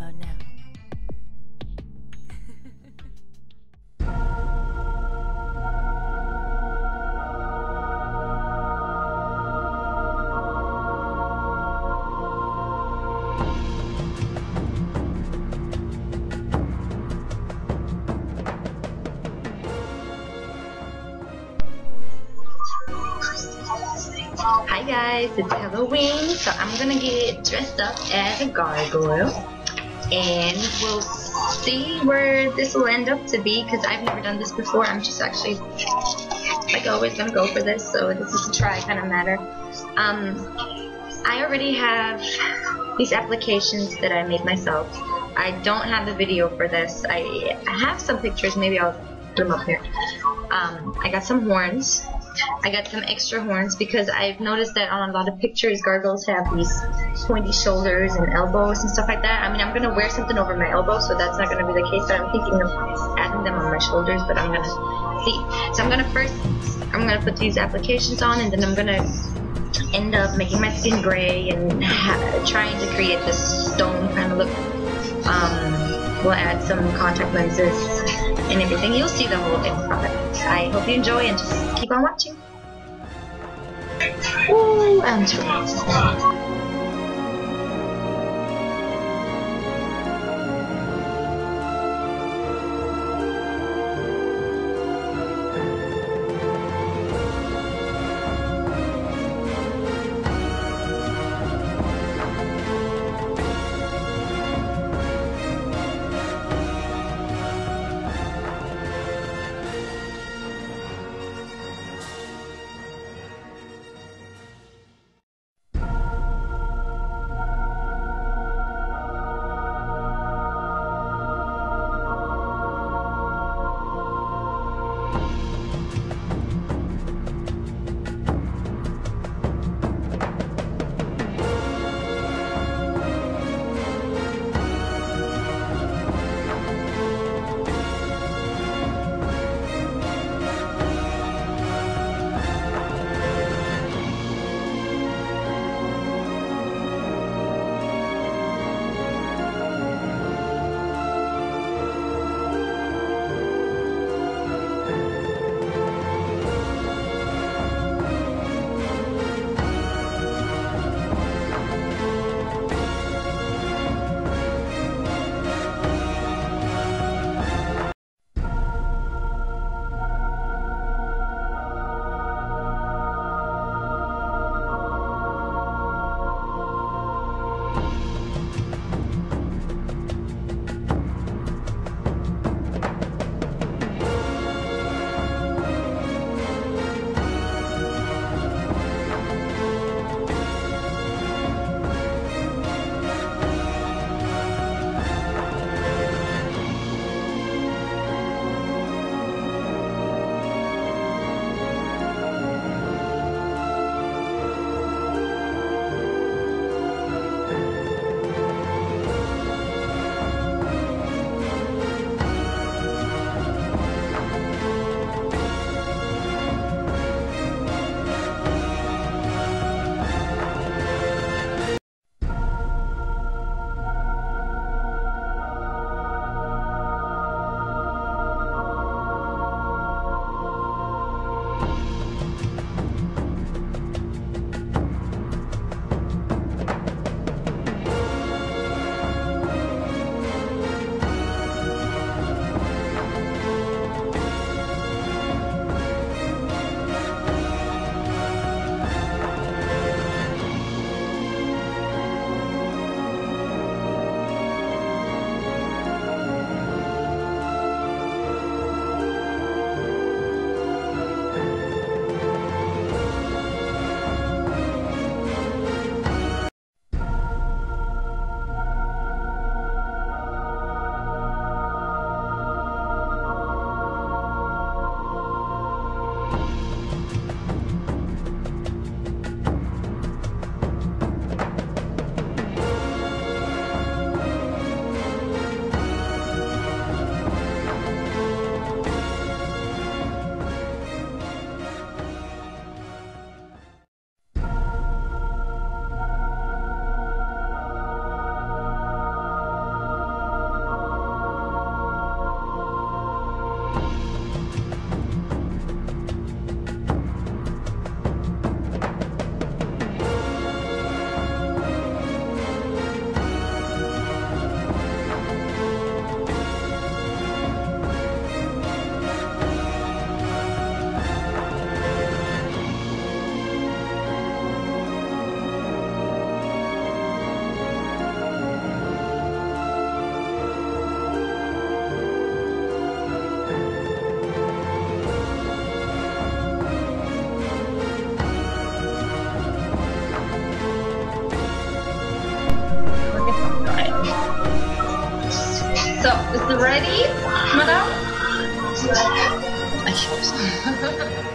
now? Hi guys, it's Halloween, so I'm gonna get dressed up as a gargoyle, and we'll see where this will end up to be, because I've never done this before, I'm just actually, like always, gonna go for this, so this is a try kind of matter. Um, I already have these applications that I made myself. I don't have the video for this. I, I have some pictures, maybe I'll put them up here. Um, I got some horns. I got some extra horns because I've noticed that on a lot of pictures, gargoyles have these pointy shoulders and elbows and stuff like that. I mean, I'm gonna wear something over my elbow, so that's not gonna be the case. But I'm thinking of adding them on my shoulders, but I'm gonna see. So I'm gonna first, I'm gonna put these applications on, and then I'm gonna end up making my skin gray and trying to create this stone kind of look. Um, we'll add some contact lenses and everything. You'll see the whole end product. I hope you enjoy and just keep on watching. Ooh, I'm Is it ready, madam? I hope so.